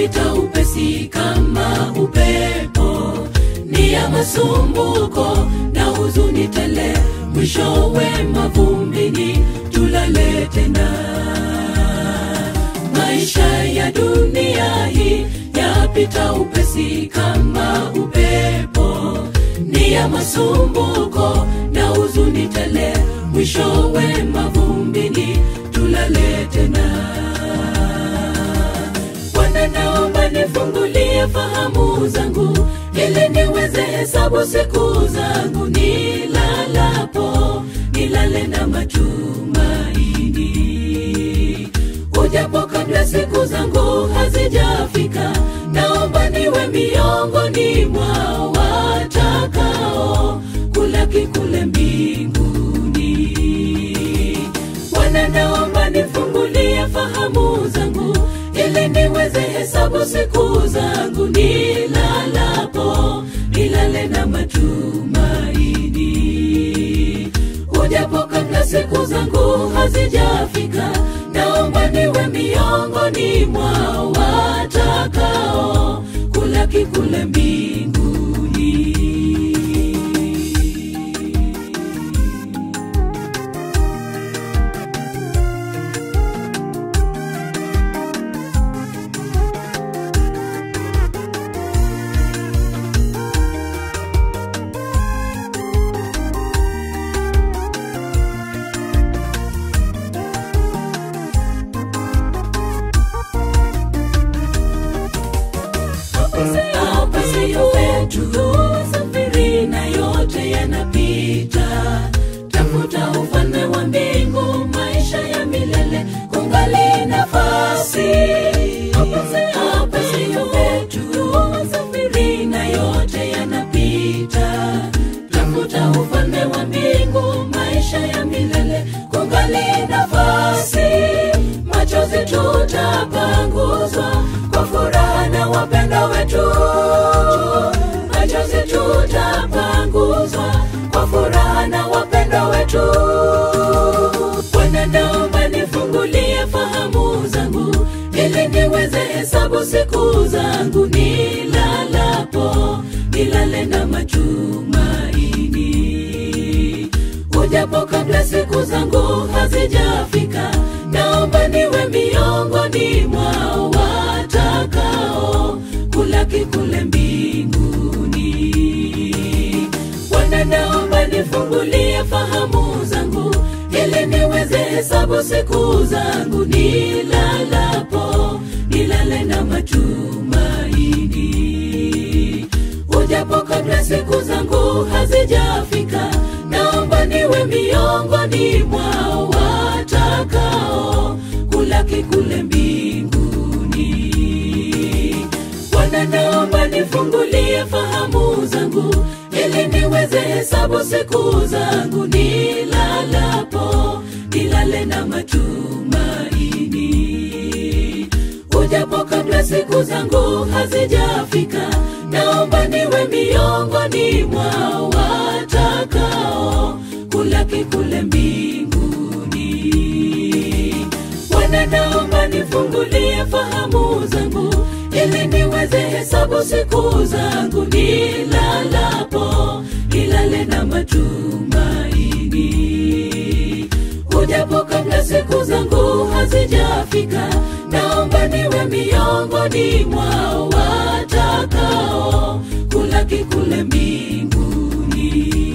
inapita upesi kama upepo, ni ya masumbuko na huzuni tele, mwishowe mavumbini tulale tena. Maisha ya dunia hii yapita upesi kama upepo, ni ya masumbuko na huzuni tele, mwishowe mavumbini niweze hesabu siku zangu nilalapo, nilale na matumaini. Ujapo kabla siku zangu hazijafika, naomba niwe miongoni mwa watakao kulaki kule mbinguni. Bwana, naomba nifungulie fahamu zangu ili niweze hesabu siku zangu nilalapo, matumaini. Ujapo kabla siku zangu hazijafika, naomba niwe miongoni mwa watakao kulaki kule mbinguni. Papa. Hesabu siku zangu nilalapo, nilale na matumaini. Ujapo kabla siku zangu hazijafika, naomba niwe miongoni mwa watakao kulaki kule mbinguni. Bwana, naomba nifungulie fahamu zangu ili niweze hesabu siku zangu nilalapo, nilale na matumaini. Ujapo kabla siku zangu hazijafika, naomba niwe miongoni mwa watakao kulaki kule mbinguni. Bwana, naomba nifungulie fahamu zangu ili niweze hesabu siku zangu nilalapo, hazijafika, naomba niwe miongoni mwa watakao kulaki kule mbinguni. Bwana, naomba nifungulie fahamu zangu ili niweze hesabu siku zangu nilalapo, nilale na matumaini. Ujapo kabla siku zangu hazijafika, miongoni mwa watakao kulaki kule mbinguni.